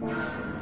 Thank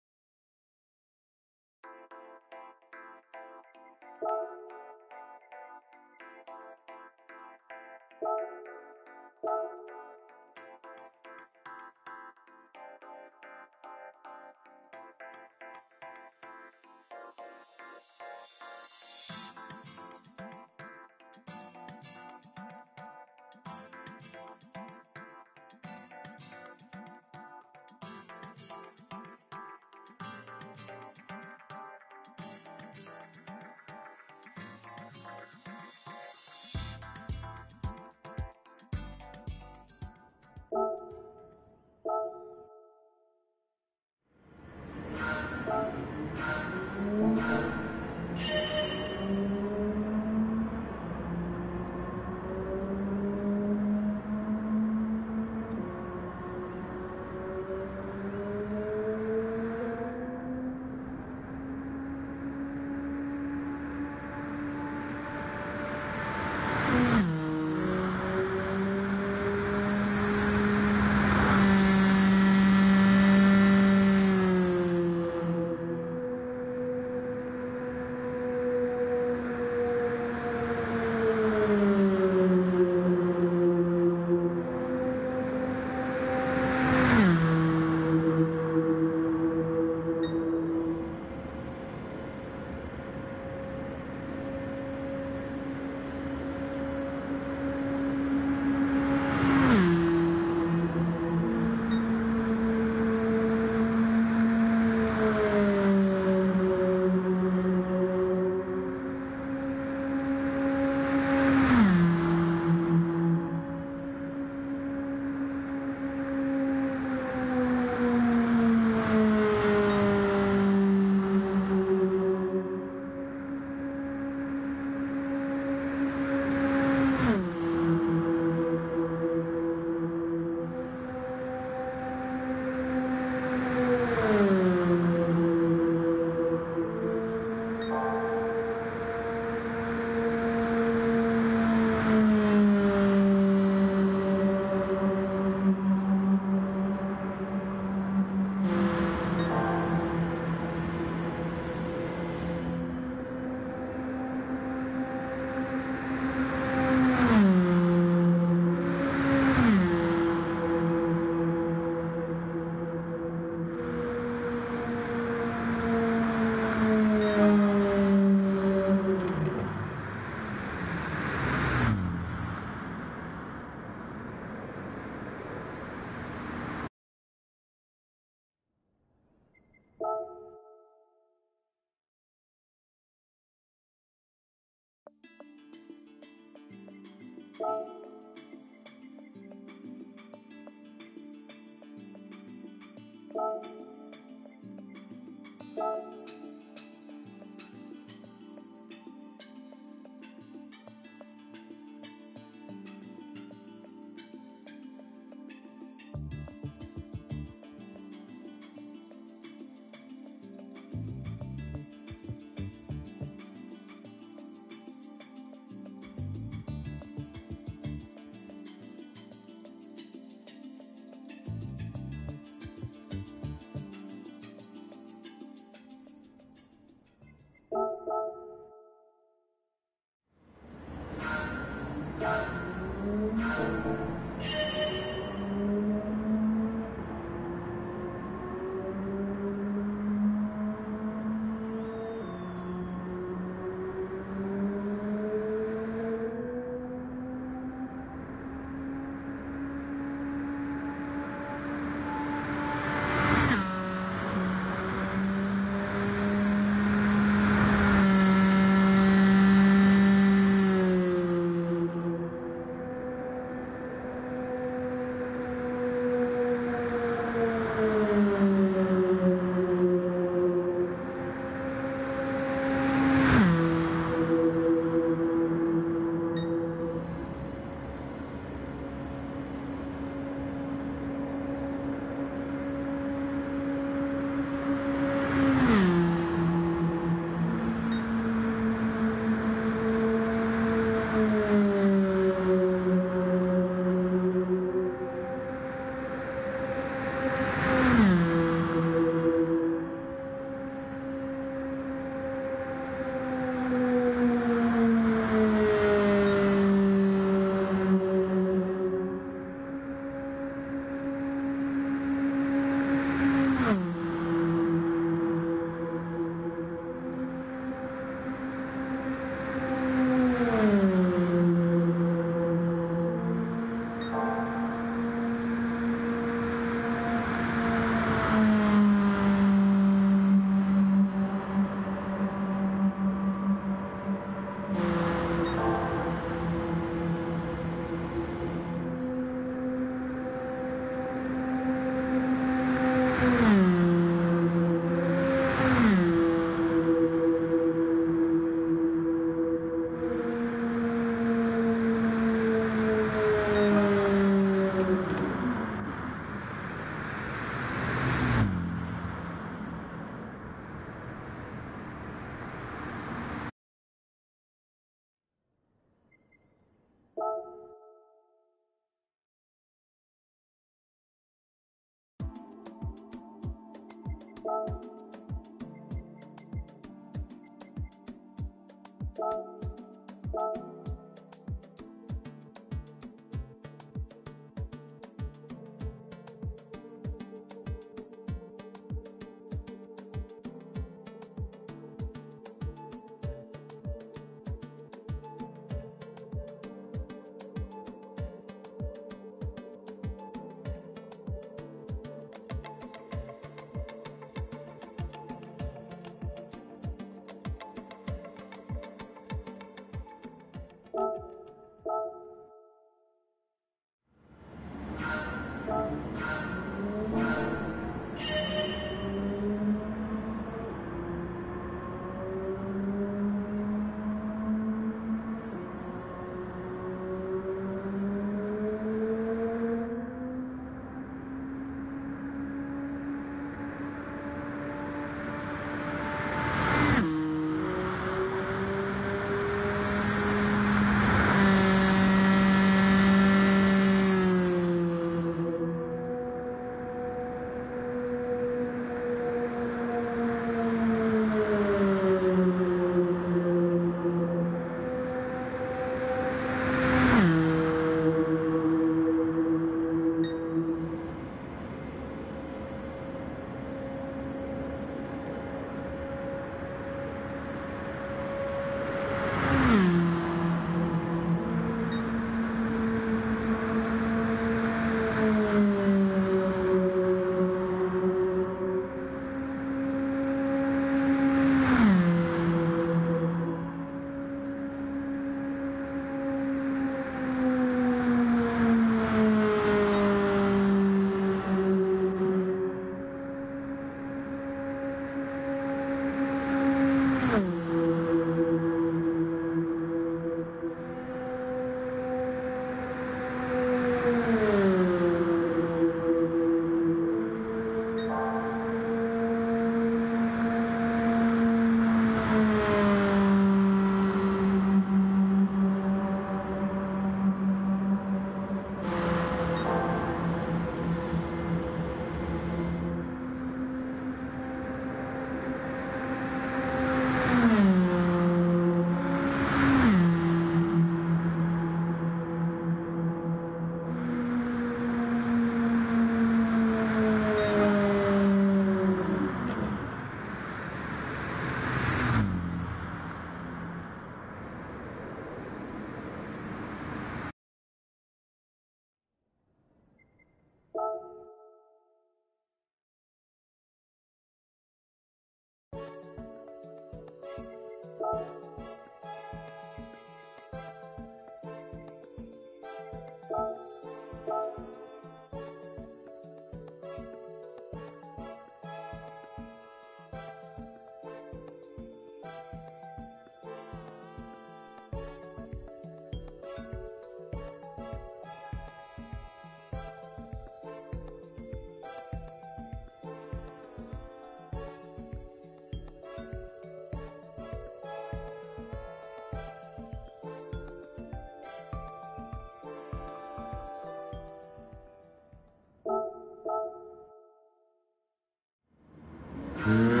Mm-hmm.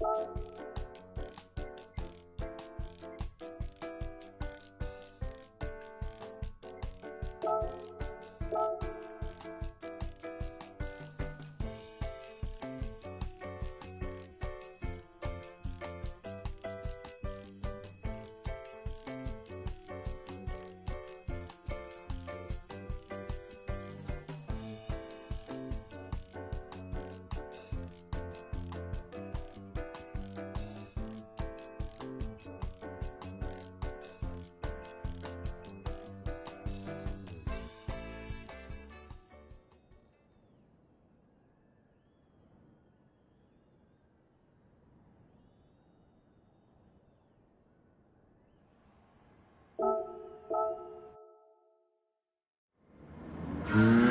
うん。Bye.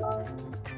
うん。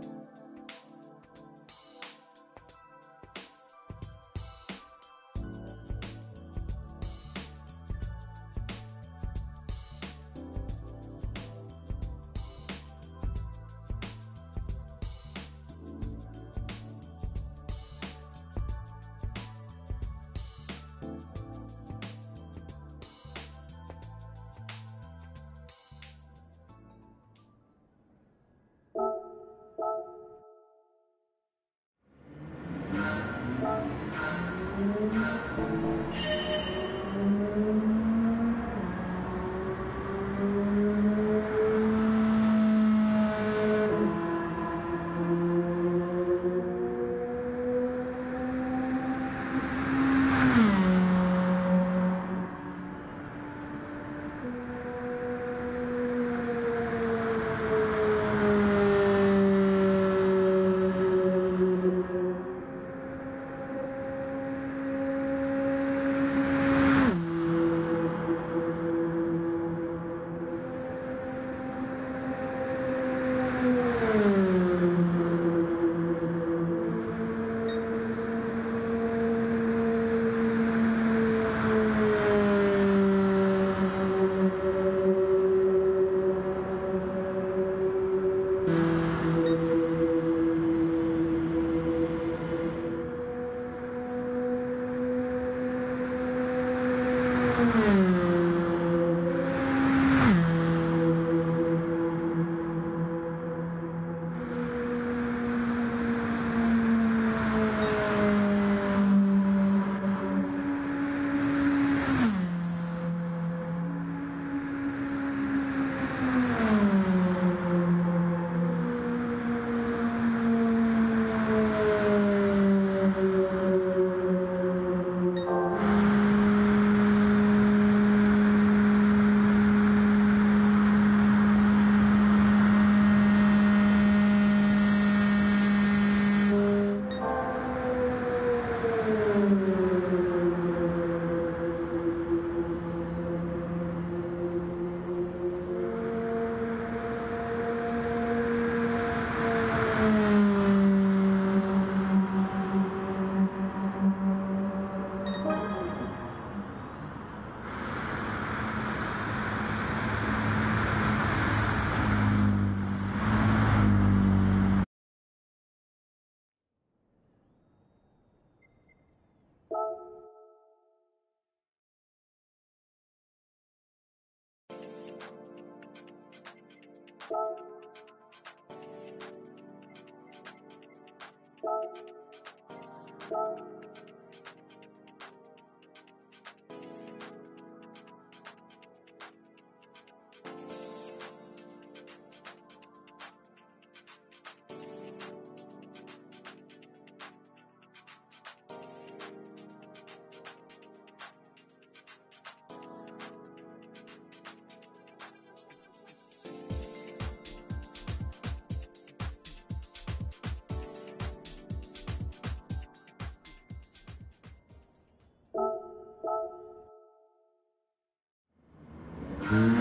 Mm-hmm.